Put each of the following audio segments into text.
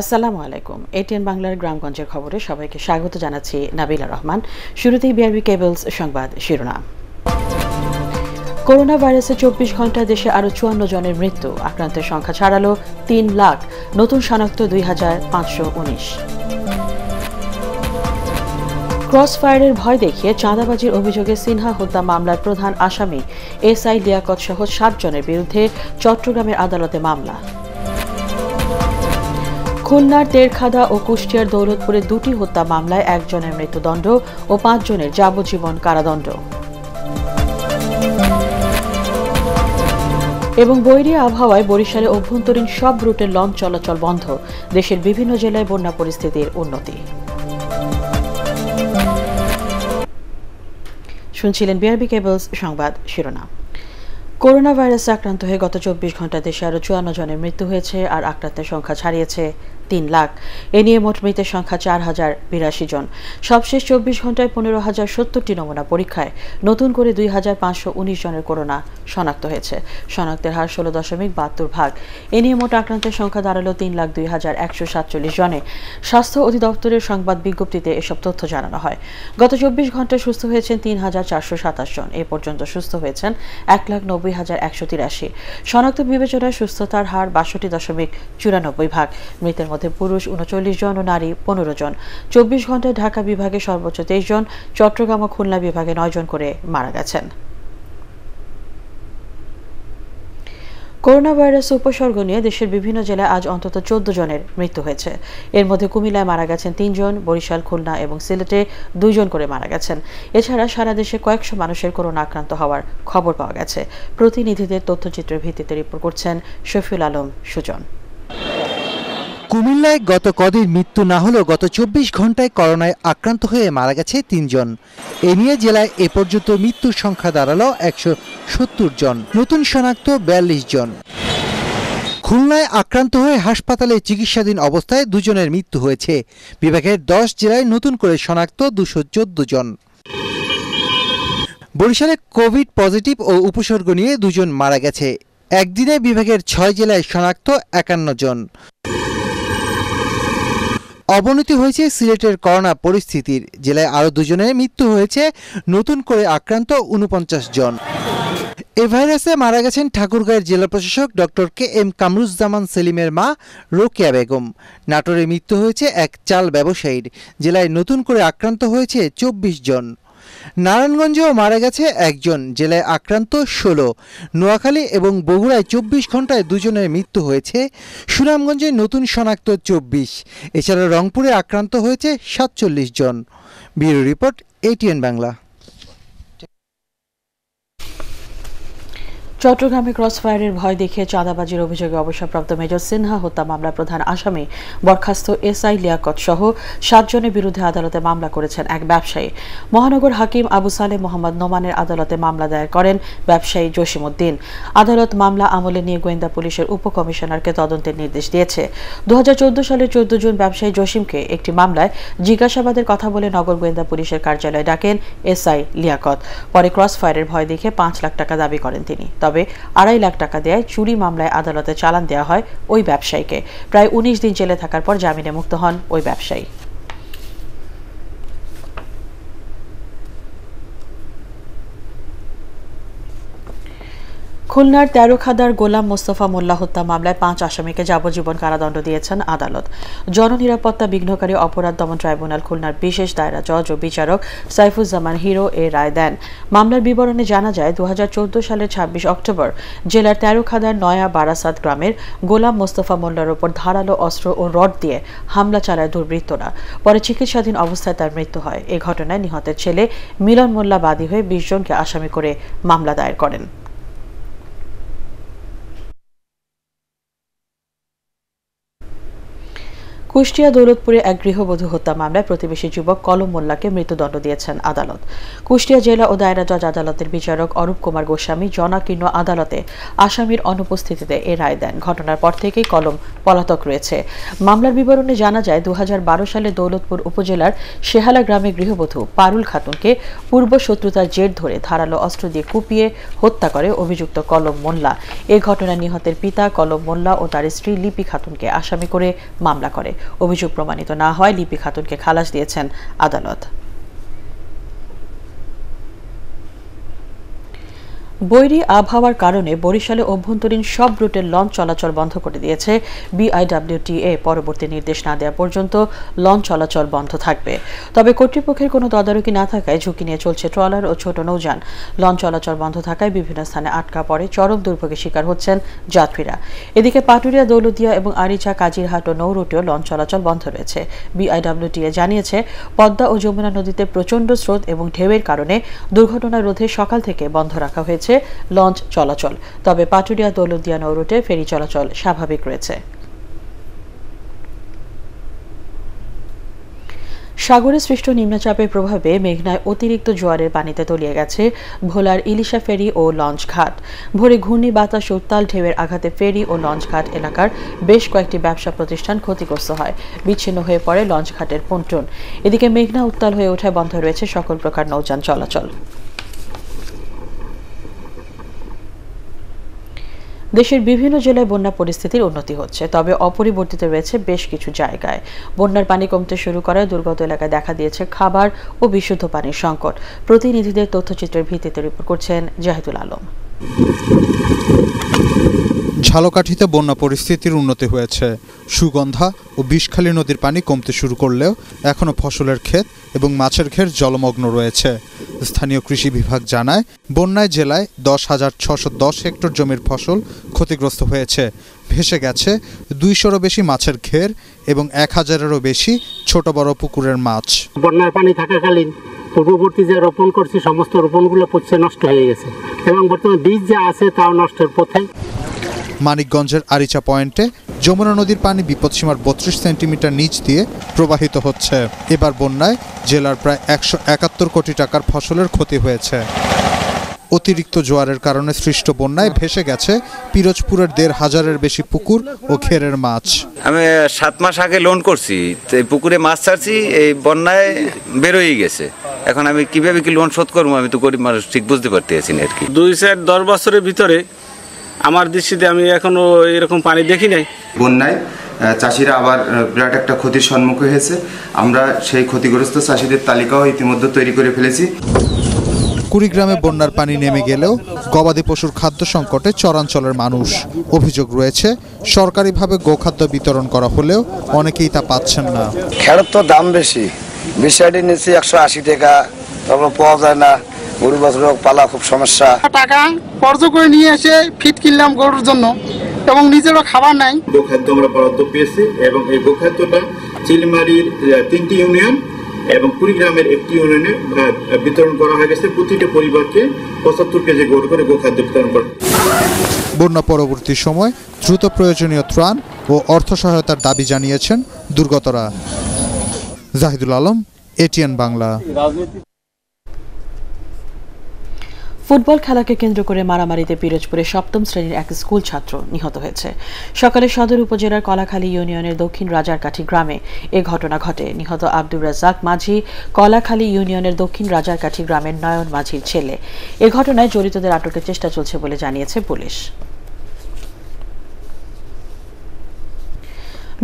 আসসালামু আলাইকুম। এটিএন বাংলার গ্রামগঞ্জের খবরে সবাইকে স্বাগত জানাচ্ছি নাবিলা রহমান। শুরুতেই বিআরবি কেবলস সংবাদ শিরোনাম। করোনা ভাইরাসে চব্বিশ ঘণ্টা দেশে আরও চুয়ান্ন জনের মৃত্যু। আক্রান্তের সংখ্যা ছাড়ালো তিন লাখ। নতুন শনাক্ত দুই হাজার পাঁচশো উনিশ। ক্রস ফায়ারের ভয় দেখিয়ে চাঁদাবাজির অভিযোগে সিনহা হত্যা মামলার প্রধান আসামি এস আই লিয়াকত সহ সাতজনের বিরুদ্ধে চট্টগ্রামের আদালতে মামলা। খুলনার তেরখাদা ও কুষ্টিয়ার দৌলতপুরে দুটি হত্যা মামলায় একজনের মৃত্যুদণ্ড ও পাঁচজনের যাবজ্জীবন কারাদণ্ড। এবং বৈরী আবহাওয়ায় বরিশালে অভ্যন্তরীণ সব রুটের লঞ্চ চলাচল বন্ধ। দেশের বিভিন্ন জেলায় বন্যা পরিস্থিতির উন্নতি। শুনছিলেন বিআরবি কেবলস সংবাদ শিরোনাম। করোনা ভাইরাসে আক্রান্ত হয়ে গত চব্বিশ ঘণ্টা দেশে আরও চুয়ান্ন জনের মৃত্যু হয়েছে আর আক্রান্তের সংখ্যা ছাড়িয়েছে তিন লাখ। এ নিয়ে মোট মৃতের সংখ্যা চার হাজার বিরাশি জন। সবশেষ চব্বিশ ঘন্টায় পনেরো হাজার সত্তরটি নমুনা পরীক্ষায়। নতুন করে দুই হাজার পাঁচশো উনিশ জনের করোনা শনাক্ত হয়েছে। শনাক্তের হার ষোলো দশমিক বাহাত্তর ভাগ। এ নিয়ে মোট আক্রান্তের সংখ্যা দাঁড়াল তিন লাখ দুই হাজার একশো সাতচল্লিশ জনে। স্বাস্থ্য অধিদপ্তরের সংবাদ বিজ্ঞপ্তিতে এসব তথ্য জানানো হয়। গত চব্বিশ ঘন্টায় সুস্থ হয়েছেন তিন হাজার চারশো সাতাশ জন। এ পর্যন্ত সুস্থ হয়েছেন এক লাখ নব্বই হাজার একশো তিরাশি। শনাক্ত বিবেচনায় সুস্থতার হার বাষট্টি দশমিক চুরানব্বই ভাগ। মৃতের মধ্যে পুরুষ উনচল্লিশ জন ও নারী পনেরো জন। চব্বিশ ঘন্টায় ঢাকা বিভাগে সর্বোচ্চ তেইশ জন, চট্টগ্রাম ও খুলনা বিভাগে নয় জন করে মারা গেছেন। করোনা ভাইরাস উপসর্গ নিয়ে দেশের বিভিন্ন জেলায় আজ অন্তত চোদ্দ জনের মৃত্যু হয়েছে। এর মধ্যে কুমিল্লায় মারা গেছেন তিনজন বরিশাল, খুলনা এবং সিলেটে দুইজন করে মারা গেছেন। এছাড়া সারা দেশে কয়েকশো মানুষের করোনা আক্রান্ত হওয়ার খবর পাওয়া গেছে। প্রতিনিধিদের তথ্যচিত্রের ভিত্তিতে রিপোর্ট করছেন শফিউল আলম সুজন। কুমিল্লায় গত কদিন মৃত্যু না হলেও গত চব্বিশ ঘন্টায় করোনায় আক্রান্ত হয়ে মারা গেছে তিনজন। এ নিয়ে জেলায় এ পর্যন্ত মৃত্যুর সংখ্যা দাঁড়াল একশো সত্তর জন। নতুন শনাক্ত বিয়াল্লিশ জন। খুলনায় আক্রান্ত হয়ে হাসপাতালে চিকিৎসাধীন অবস্থায় দুজনের মৃত্যু হয়েছে। বিভাগের দশ জেলায় নতুন করে শনাক্ত দুশো জন। বরিশালে কোভিড পজিটিভ ও উপসর্গ নিয়ে দুজন মারা গেছে। একদিনে বিভাগের ছয় জেলায় শনাক্ত একান্ন জন। অবনতি হয়েছে সিলেটের করোনা পরিস্থিতির। জেলায় আরও দুজনের মৃত্যু হয়েছে, নতুন করে আক্রান্ত উনপঞ্চাশ জন। এ ভাইরাসে মারা গেছেন ঠাকুরগাঁয়ের জেলা প্রশাসক ডক্টর কে এম কামরুজ্জামান সেলিমের মা রোকেয়া বেগম। নাটোরে মৃত্যু হয়েছে এক চাল ব্যবসায়ীর। জেলায় নতুন করে আক্রান্ত হয়েছে চব্বিশ জন। নারায়ণগঞ্জেও মারা গেছে একজন, জেলায় আক্রান্ত ষোলো। নোয়াখালী এবং বগুড়ায় চব্বিশ ঘন্টায় দুজনের মৃত্যু হয়েছে। সুনামগঞ্জে নতুন শনাক্ত চব্বিশ। এছাড়া রংপুরে আক্রান্ত হয়েছে সাতচল্লিশ জন। Bureau report ATN Bangla. চট্টগ্রামে ক্রসফায়ারের ভয় দেখিয়ে চাঁদাবাজির অভিযোগে অবসরপ্রাপ্ত মেজর সিনহা হত্যা মামলার প্রধান আসামি বরখাস্ত এসআই লিয়াকত সহ সাতজনের বিরুদ্ধে আদালতে মামলা করেছেন এক ব্যবসায়ী। মহানগর হাকিম আবু সালে মোহাম্মদ নোমানের আদালতে মামলা দায়ের করেন ব্যবসায়ী জসিমউদ্দিন আদালত মামলা আমলে নিয়ে গোয়েন্দা পুলিশের উপকমিশনারকে তদন্তের নির্দেশ দিয়েছে। দু হাজার চোদ্দ সালের চোদ্দ জুন ব্যবসায়ী জসিমকে একটি মামলায় জিজ্ঞাসাবাদের কথা বলে নগর গোয়েন্দা পুলিশের কার্যালয়ে ডাকেন এসআই লিয়াকত। পরে ক্রসফায়ারের ভয় দেখে পাঁচ লাখ টাকা দাবি করেন তিনি। তবে আড়াই লাখ টাকা দেয় চুরি মামলায় আদালতে চালান দেওয়া হয় ওই ব্যবসায়ীকে। প্রায় উনিশ দিন জেলে থাকার পর জামিনে মুক্ত হন ওই ব্যবসায়ী। খুলনার তেরোখাদার গোলাম মোস্তফা মোল্লা হত্যা মামলায় পাঁচ আসামিকে যাবজ্জীবন কারাদণ্ড দিয়েছেন আদালত। জননিরাপত্তা বিঘ্নকারী অপরাধ দমন ট্রাইব্যুনাল খুলনার বিশেষ দায়রা জজ ও বিচারক সাইফুজ্জামান হিরো এ রায় দেন। মামলার বিবরণে জানা যায় দু হাজার চৌদ্দ সালের ছাব্বিশ অক্টোবর জেলার তেরোখাদার নয়া বারাসাত গ্রামের গোলাম মোস্তফা মোল্লার ওপর ধারালো অস্ত্র ও রড দিয়ে হামলা চালায় দুর্বৃত্তরা। পরে চিকিৎসাধীন অবস্থায় তার মৃত্যু হয়। এ ঘটনায় নিহতের ছেলে মিলন মোল্লা বাদী হয়ে বিশ জনকে আসামি করে মামলা দায়ের করেন। কুষ্টিয়া দৌলতপুরে এক গৃহবধূ হত্যা মামলায় প্রতিবেশী যুবক কলম মোল্লাকে মৃত্যুদণ্ড দিয়েছেন আদালত। কুষ্টিয়া জেলা ও দায়রা জজ আদালতের বিচারক অরূপ কুমার গোস্বামী জনাকীর্ণ আদালতে আসামির অনুপস্থিতিতে এ রায় দেন। ঘটনার পর থেকেই কলম পলাতক রয়েছে। মামলার বিবরণে জানা যায় দু হাজার বারো সালে দৌলতপুর উপজেলার শেহালা গ্রামে গৃহবধূ পারুল খাতুনকে পূর্ব শত্রুতার জের ধরে ধারালো অস্ত্র দিয়ে কুপিয়ে হত্যা করে অভিযুক্ত কলম মোল্লা। এ ঘটনায় নিহতের পিতা কলম মোল্লা ও তার স্ত্রী লিপি খাতুনকে আসামি করে মামলা করে। অভিযোগ প্রমাণিত না হয় লিপি খাতুনকে খালাস দিয়েছেন আদালত। বৈরী আবহাওয়ার কারণে বরিশালে অভ্যন্তরীণ সব রুটের লঞ্চ চলাচল বন্ধ করে দিয়েছে। বিআইডব্লিউটিএ পরবর্তী নির্দেশ না দেওয়া পর্যন্ত লঞ্চ চলাচল বন্ধ থাকবে। তবে কর্তৃপক্ষের কোনো তদারকি না থাকায় ঝুঁকি নিয়ে চলছে ট্রলার ও ছোট নৌযান। লঞ্চ চলাচল বন্ধ থাকায় বিভিন্ন স্থানে আটকা পড়ে চরম দুর্ভোগের শিকার হচ্ছেন যাত্রীরা। এদিকে পাটুরিয়া দৌলতিয়া এবং আরিচা, কাজিরহাট ও নৌ রুটেও লঞ্চ চলাচল বন্ধ রয়েছে। বিআইডব্লিউটিএ জানিয়েছে, পদ্মা ও যমুনা নদীতে প্রচণ্ড স্রোত এবং ঢেউয়ের কারণে দুর্ঘটনা রোধে সকাল থেকে বন্ধ রাখা হয়েছে। লঞ্চ চলাচল। তবে পাটুরিয়া দৌলতদিয়া নৌ রুটে ফেরি চলাচল স্বাভাবিক রয়েছে। সাগরে সৃষ্ট নিম্নচাপের প্রভাবে মেঘনায় অতিরিক্ত জোয়ারের পানিতে তলিয়ে গেছে ভোলার ইলিশা ফেরি ও লঞ্চ ঘাট। ভোরে ঘূর্ণি, বাতাস উত্তাল ঢেউয়ের আঘাতে ফেরি ও লঞ্চ ঘাট এলাকার বেশ কয়েকটি ব্যবসা প্রতিষ্ঠান ক্ষতিগ্রস্ত হয়। বিচ্ছিন্ন হয়ে পড়ে লঞ্চ ঘাটের পন্টন। এদিকে মেঘনা উত্তাল হয়ে ওঠায় বন্ধ রয়েছে সকল প্রকার নৌযান চলাচল। দেশের বিভিন্ন জেলায় বন্যা পরিস্থিতির উন্নতি হচ্ছে, তবে অপরিবর্তিত রয়েছে বেশ কিছু জায়গায়। বন্যার পানি কমতে শুরু করায় দুর্গত এলাকায় দেখা দিয়েছে খাবার ও বিশুদ্ধ পানির সংকট। প্রতিনিধিদের তথ্যচিত্রের ভিত্তিতে রিপোর্ট করছেন জাহিদুল আলম। ঝালকাঠিতে বন্যা পরিস্থিতির উন্নতি হয়েছে। সুগন্ধা ও বিষখালী নদীর পানি কমতে শুরু করলেও এখনও ফসলের ক্ষেত এবং মাছের ক্ষেত জলমগ্ন রয়েছে। স্থানীয় কৃষি বিভাগ জানায়, বন্যায় জেলায় দশ হাজার ছশো দশ হেক্টর জমির ফসল ক্ষতিগ্রস্ত হয়েছে। ভেসে গেছে দুইশোরও বেশি মাছের ঘের এবং এক হাজারেরও বেশি ছোট বড় পুকুরের মাছ। বন্যার পানি থাকাকালীন পূর্ববর্তী যে রোপণ করছি, সমস্ত রোপণগুলো পচে নষ্ট হয়ে গেছে। এবং বর্তমানে বীজ যা আছে, তাও নষ্টের পথে। মানিকগঞ্জের আরিচা পয়েন্টে যমুনা নদীর পানি বিপদসীমার বত্রিশ সেন্টিমিটার নিচ দিয়ে প্রবাহিত হচ্ছে। এবার বন্যায় জেলার প্রায় একশো একাত্তর কোটি টাকার ফসলের ক্ষতি হয়েছে। অতিরিক্ত জোয়ারের কারণে সৃষ্ট বন্যায় ভেসে গেছে পিরোজপুরের দেড় হাজারের বেশি পুকুর ও খেরের মাছ। আমি সাত মাস আগে লোন করছি তো এই পুকুরে মাছ ছাড়ছি এই বন্যায় বেরোই গেছে। এখন আমি কীভাবে কি লোন শোধ করব আমি তো গরিব মানুষ ঠিক বুঝতে পারতেছি না আর কি। দুই চার দশ বছরের ভিতরে আমার দৃষ্টিতে আমি এখনও এরকম পানি দেখি নাই। বন্যায় চাষিরা আবার বিরাট একটা ক্ষতির সম্মুখীন হয়েছে। আমরা সেই ক্ষতিগ্রস্ত চাষিদের তালিকাও ইতিমধ্যে তৈরি করে ফেলেছি। কুড়িগ্রামে বন্যার পানি নেমে গেলেও গবাদি পশুর খাদ্য সংকটে চরাঞ্চলের মানুষ। অভিযোগ রয়েছে সরকারিভাবে গোখাদ্য বিতরণ করা হলেও অনেকেই তা পাচ্ছেন না। খেরোর তো দাম বেশি। বিষয়টি নিচ্ছি একশো আশি টাকা তারপর পাওয়া যায় না। গরু বছর পালা খুব সমস্যা। টাকা খরচ করে নিয়ে এসে ফিট কিনলাম গরুর জন্য এবং নিজেরও খাবার নাই। গোখাদ্য আমরা বরাদ্দ পেয়েছি এবং এই গোখাদ্যটা চিলমারির তিনটি ইউনিয়ন এবং কুড়িগ্রামের একটি ইউনিয়নে বিতরণ করা হয়ে গেছে। প্রতিটি পরিবারকে পঁচাত্তর কেজি গরু করে গোখাদ্য বিতরণ করা বন্যা পরবর্তী সময় দ্রুত প্রয়োজনীয় ত্রাণ ও অর্থ সহায়তার দাবি জানিয়েছেন দুর্গতরা। জাহিদুল আলম এটিএন বাংলা। ফুটবল খেলাকে কেন্দ্র করে মারামারিতে পিরোজপুরে সপ্তম শ্রেণির এক স্কুল ছাত্র নিহত হয়েছে। সকালে সদর উপজেলার কলাখালী ইউনিয়নের দক্ষিণ রাজারকাঠি গ্রামে এ ঘটনা ঘটে। নিহত আব্দুর রাজাক মাঝি কলাখালী ইউনিয়নের দক্ষিণ রাজারকাঠি গ্রামের নয়ন মাঝির ছেলে। এ ঘটনায় জড়িতদের আটকের চেষ্টা চলছে বলে জানিয়েছে পুলিশ।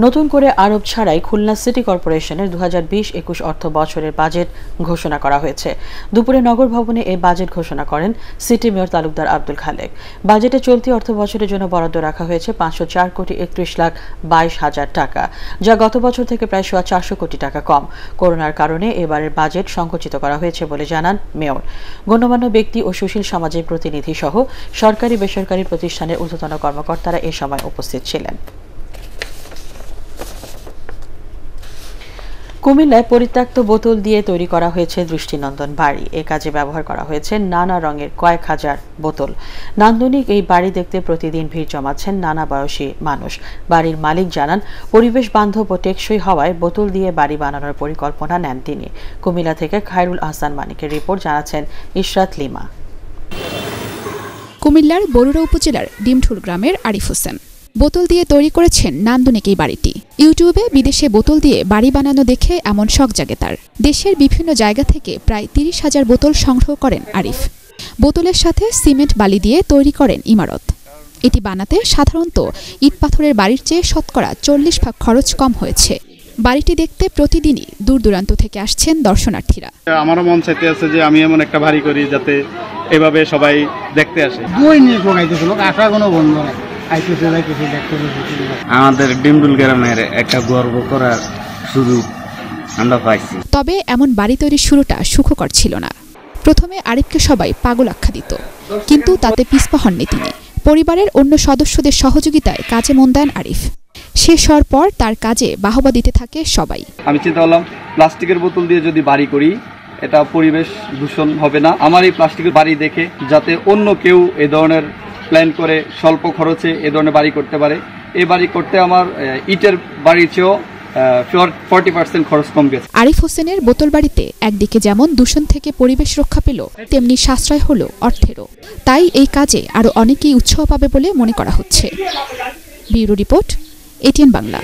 নতুন করে আরব ছাড়াই খুলনা সিটি কর্পোরেশনের দু হাজার বিশ একুশ অর্থ বছরের বাজেট ঘোষণা করা হয়েছে। দুপুরে নগর ভবনে এই বাজেট ঘোষণা করেন সিটি মেয়র তালুকদার আব্দুল খালেক। বাজেটে চলতি অর্থ বছরের জন্য বরাদ্দ রাখা হয়েছে পাঁচশো চার কোটি একত্রিশ লাখ বাইশ হাজার টাকা, যা গত বছর থেকে প্রায় সোয়া চারশো কোটি টাকা কম। করোনার কারণে এবারের বাজেট সংকুচিত করা হয়েছে বলে জানান মেয়র। গণ্যমান্য ব্যক্তি ও সুশীল সমাজের প্রতিনিধি সহ সরকারি বেসরকারি প্রতিষ্ঠানের ঊর্ধ্বতন কর্মকর্তারা এ সময় উপস্থিত ছিলেন। কুমিল্লায় পরিত্যক্ত বোতল দিয়ে তৈরি করা হয়েছে দৃষ্টিনন্দন বাড়ি। এ কাজে ব্যবহার করা হয়েছে নানা রঙের কয়েক হাজার বোতল। নান্দনিক এই বাড়ি দেখতে প্রতিদিন ভিড় জমাচ্ছেন নানা বয়সী মানুষ। বাড়ির মালিক জানান, পরিবেশ বান্ধব ও টেকসই হওয়ায় বোতল দিয়ে বাড়ি বানানোর পরিকল্পনা নেন তিনি। কুমিল্লা থেকে খায়রুল আহসান মানিকের রিপোর্ট জানাচ্ছেন ইশরাত লিমা। কুমিল্লার বরুড়া উপজেলার ডিমঠুর গ্রামের আরিফ হোসেন। বোতল দিয়ে তৈরি করেছেন নান্দনিক এই বাড়িটি। ইউটিউবে বিদেশে বোতল দিয়ে বাড়ি বানানো দেখে এমন শখ জাগে তার। দেশের বিভিন্ন জায়গা থেকে প্রায় তিরিশ হাজার বোতল সংগ্রহ করেন আরিফ। বোতলের সাথে সিমেন্ট বালি দিয়ে তৈরি করেন ইমারত। এটি বানাতে সাধারণত ইট পাথরের বাড়ির চেয়ে শতকরা চল্লিশ ভাগ খরচ কম হয়েছে। বাড়িটি দেখতে প্রতিদিনই দূর দূরান্ত থেকে আসছেন দর্শনার্থীরা। আমারও মন চাইতে আছে যে আমি এমন একটা বাড়ি করি যাতে এভাবে সবাই দেখতে আসে। দুই নিয়ে আশা কোনো বন্ধ নাই। আমাদের ডিমডুল গ্রামের একটা গর্ব করার সুযোগ আমরা পাইছি। তবে এমন বাড়ি তৈরির শুরুটা সুখকর ছিল না। প্রথমে আরিফকে সবাই পাগল আখ্যা দিত। কিন্তু তাতে পিছপা হননি তিনি। পরিবারের অন্য সদস্যদের সহযোগিতায় কাজে মন দেন আরিফ। শেষ হওয়ার পর তার কাজে বাহবা দিতে থাকে সবাই। আমি চিন্তা করলাম প্লাস্টিকের বোতল দিয়ে যদি বাড়ি করি এটা পরিবেশ দূষণ হবে না। আমার এই প্লাস্টিকের বাড়ি দেখে যাতে অন্য কেউ এ ধরনের প্ল্যান করে স্বল্প খরচে এ ধরনের বাড়ি করতে পারে। এই বাড়ি করতে আমার ইটের বাড়ির চেয়েও আরিফ হোসেনের বোতল বাড়িতে একদিকে যেমন দূষণ থেকে পরিবেশ রক্ষা পেল, তেমনি সাশ্রয় হলো অর্থেরও। তাই এই কাজে আরও অনেকেই উৎসাহ পাবে বলে মনে করা হচ্ছে। Bureau report, ATN Bangla.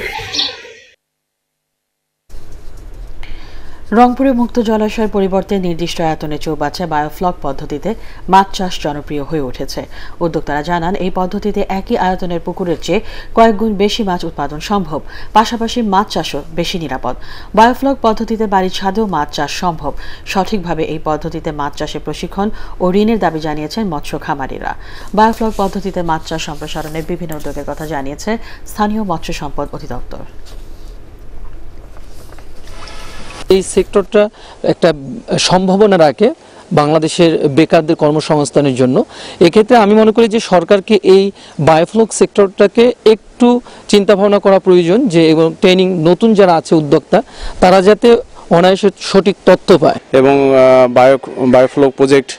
রংপুরে মুক্ত জলাশয়ের পরিবর্তে নির্দিষ্ট আয়তনে চৌবাচ্চা বায়োফ্লক পদ্ধতিতে মাছ চাষ জনপ্রিয় হয়ে উঠেছে। উদ্যোক্তারা জানান, এই পদ্ধতিতে একই আয়তনের পুকুরের চেয়ে কয়েকগুণ বেশি মাছ উৎপাদন সম্ভব। পাশাপাশি মাছ চাষও বেশি নিরাপদ। বায়োফ্লক পদ্ধতিতে বাড়ির ছাদেও মাছ চাষ সম্ভব। সঠিকভাবে এই পদ্ধতিতে মাছ চাষে প্রশিক্ষণ ও ঋণের দাবি জানিয়েছেন মৎস্য খামারিরা। বায়োফ্লক পদ্ধতিতে মাছ চাষ সম্প্রসারণের বিভিন্ন উদ্যোগের কথা জানিয়েছে স্থানীয় মৎস্য সম্পদ অধিদপ্তর। এই সেক্টরটা একটা সম্ভাবনা রাখে বাংলাদেশের বেকারদের কর্মসংস্থানের জন্য। এক্ষেত্রে আমি মনে করি যে সরকারকে এই বায়োফ্লক সেক্টরটাকে একটু চিন্তা ভাবনা করা প্রয়োজন যে এবং ট্রেনিং নতুন যারা আছে উদ্যোক্তা, তারা যাতে অনায়াসে সঠিক তথ্য পায়। এবং বায়ো, বায়োফ্লক প্রজেক্ট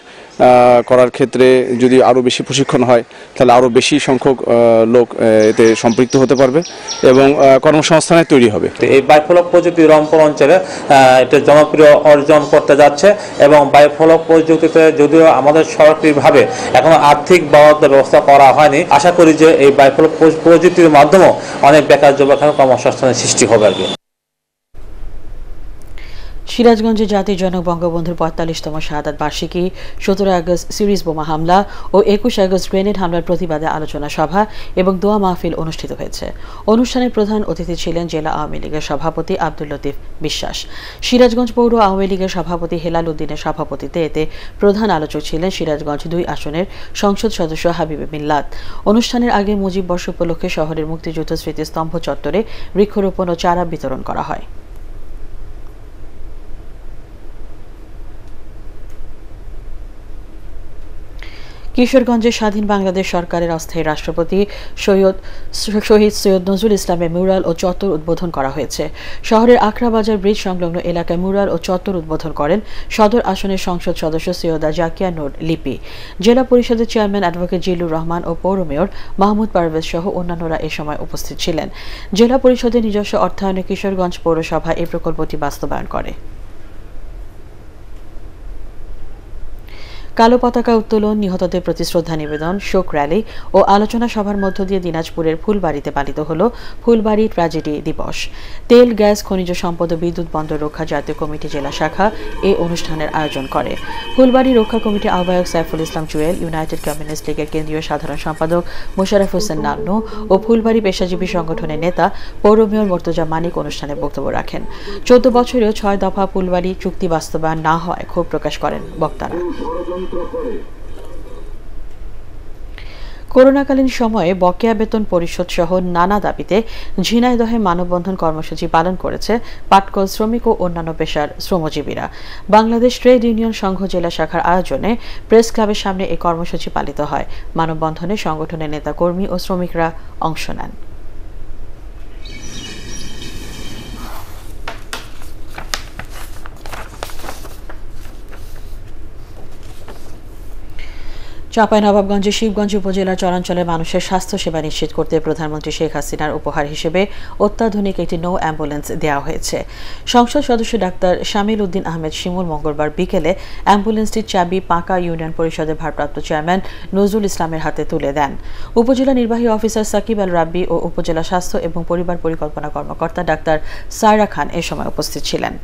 করার ক্ষেত্রে যদি আরও বেশি প্রশিক্ষণ হয় তাহলে আরও বেশি সংখ্যক লোক এতে সম্পৃক্ত হতে পারবে এবং আহ, কর্মসংস্থানের তৈরি হবে। এই বায়োফলক প্রযুক্তি রংপুর অঞ্চলে এটা জনপ্রিয় অর্জন করতে যাচ্ছে এবং বায়োফলক প্রযুক্তিতে যদিও আমাদের সরকারিভাবে এখনও আর্থিক বরাদ্দের ব্যবস্থা করা হয়নি আশা করি যে এই বায়োফলক প্রযুক্তির মাধ্যমেও অনেক বেকার যুবকের কর্মসংস্থানের সৃষ্টি হবে আর কি। সিরাজগঞ্জে জাতির জনক বঙ্গবন্ধুর পঁয়তাল্লিশতম শাহাদাত বার্ষিকী সতেরো আগস্ট সিরিজ বোমা হামলা ও একুশ আগস্ট গ্রেনেড হামলার প্রতিবাদে আলোচনা সভা এবং দোয়া মাহফিল অনুষ্ঠিত হয়েছে। অনুষ্ঠানে প্রধান অতিথি ছিলেন জেলা আওয়ামী লীগের সভাপতি আব্দুল লতিফ বিশ্বাস। সিরাজগঞ্জ পৌর আওয়ামী লীগের সভাপতি হেলাল উদ্দিনের সভাপতিতে এতে প্রধান আলোচক ছিলেন সিরাজগঞ্জ দুই আসনের সংসদ সদস্য হাবিবে মিল্লাত। অনুষ্ঠানের আগে মুজিব বর্ষ উপলক্ষে শহরের মুক্তিযুদ্ধ স্মৃতিস্তম্ভ চত্বরে বৃক্ষরোপণ ও চারা বিতরণ করা হয়। কিশোরগঞ্জে স্বাধীন বাংলাদেশ সরকারের অস্থায়ী রাষ্ট্রপতি সৈয়দ শহীদ সৈয়দ নজরুল ইসলামের মিউরাল ও চত্বর উদ্বোধন করা হয়েছে। শহরের আখড়াবাজার ব্রিজ সংলগ্ন এলাকায় মিউরাল ও চত্বর উদ্বোধন করেন সদর আসনের সংসদ সদস্য সৈয়দা জাকিয়া নোর লিপি। জেলা পরিষদের চেয়ারম্যান অ্যাডভোকেট জিলুর রহমান ও পৌর মেয়র মাহমুদ পারভেজ সহ অন্যান্যরা এ সময় উপস্থিত ছিলেন। জেলা পরিষদের নিজস্ব অর্থায়নে কিশোরগঞ্জ পৌরসভা এই প্রকল্পটি বাস্তবায়ন করে। কালো পতাকা উত্তোলন, নিহতদের প্রতি শ্রদ্ধা নিবেদন, শোক র্যালি ও আলোচনা সভার মধ্য দিয়ে দিনাজপুরের ফুলবাড়িতে পালিত হল ফুলবাড়ি ট্র্যাজেডি দিবস। তেল, গ্যাস, খনিজ সম্পদ ও বিদ্যুৎ বন্দর রক্ষা জাতীয় কমিটি জেলা শাখা এ অনুষ্ঠানের আয়োজন করে। ফুলবাড়ি রক্ষা কমিটি আহ্বায়ক সাইফুল ইসলাম জুয়েল, ইউনাইটেড কমিউনিস্ট লীগের কেন্দ্রীয় সাধারণ সম্পাদক মোশারফ হোসেন নান্নু ও ফুলবাড়ি পেশাজীবী সংগঠনের নেতা পৌর মেয়র মর্তজা মানিক অনুষ্ঠানে বক্তব্য রাখেন। চোদ্দ বছরেও ছয় দফা ফুলবাড়ি চুক্তি বাস্তবায়ন না হয়, ক্ষোভ প্রকাশ করেন বক্তারা। করোনাকালীন সময়ে বকেয়া বেতন পরিশোধ সহ নানা দাবিতে ঝিনাইদহে মানববন্ধন কর্মসূচি পালন করেছে পাটকল শ্রমিক ও অন্যান্য পেশার শ্রমজীবীরা। বাংলাদেশ ট্রেড ইউনিয়ন সংঘ জেলা শাখার আয়োজনে প্রেস ক্লাবের সামনে এই কর্মসূচি পালিত হয়। মানববন্ধনে সংগঠনের নেতাকর্মী ও শ্রমিকরা অংশ নেন। চাঁপাইনবাবগঞ্জের শিবগঞ্জ উপজেলার চরাঞ্চলের মানুষের স্বাস্থ্য সেবা নিশ্চিত করতে প্রধানমন্ত্রী শেখ হাসিনার উপহার হিসেবে অত্যাধুনিক একটি নৌ অ্যাম্বুলেন্স দেওয়া হয়েছে। সংসদ সদস্য ডাক্তার শামিল উদ্দিন আহমেদ শিমুল মঙ্গলবার বিকেলে অ্যাম্বুলেন্সটির চাবি পাঁকা ইউনিয়ন পরিষদের ভারপ্রাপ্ত চেয়ারম্যান নজরুল ইসলামের হাতে তুলে দেন। উপজেলা নির্বাহী অফিসার সাকিব আল রাব্বি ও উপজেলা স্বাস্থ্য এবং পরিবার পরিকল্পনা কর্মকর্তা ডাক্তার সায়রা খান এ সময় উপস্থিত ছিলেন।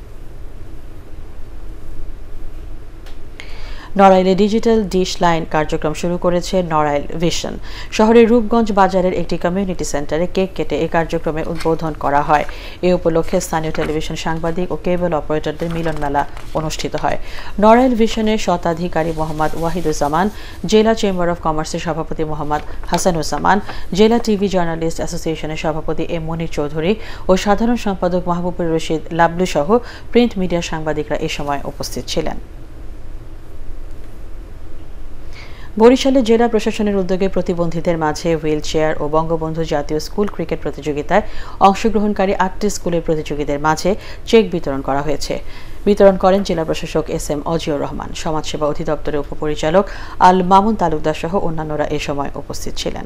নড়াইলে ডিজিটাল ডিশ লাইন কার্যক্রম শুরু করেছে নড়াইল ভিশন। শহরের রূপগঞ্জ বাজারের একটি কমিউনিটি সেন্টারে কেক কেটে এই কার্যক্রমে উদ্বোধন করা হয়। এ উপলক্ষে স্থানীয় টেলিভিশন সাংবাদিক ও কেবল অপারেটরদের মিলন মেলা অনুষ্ঠিত হয়। নড়াইল ভিশনের শতাধিকারী মোহাম্মদ ওয়াহিদুজ্জামান, জেলা চেম্বার অব কমার্সের সভাপতি মোহাম্মদ হাসানুজ্জামান, জেলা টিভি জার্নালিস্ট অ্যাসোসিয়েশনের সভাপতি এম মনির চৌধুরী ও সাধারণ সম্পাদক মাহবুবুর রশিদ লাবলু সহ প্রিন্ট মিডিয়ার সাংবাদিকরা এ সময় উপস্থিত ছিলেন। বরিশালে জেলা প্রশাসনের উদ্যোগে প্রতিবন্ধীদের মাঝে হুইল চেয়ার ও বঙ্গবন্ধু জাতীয় স্কুল ক্রিকেট প্রতিযোগিতায় অংশগ্রহণকারী আটটি স্কুলের প্রতিযোগীদের মাঝে চেক বিতরণ করা হয়েছে। বিতরণ করেন জেলা প্রশাসক এস এম অজিউর রহমান। সমাজসেবা অধিদপ্তরের উপপরিচালক আল মামুন তালুকদার সহ অন্যান্যরা এ সময় উপস্থিত ছিলেন।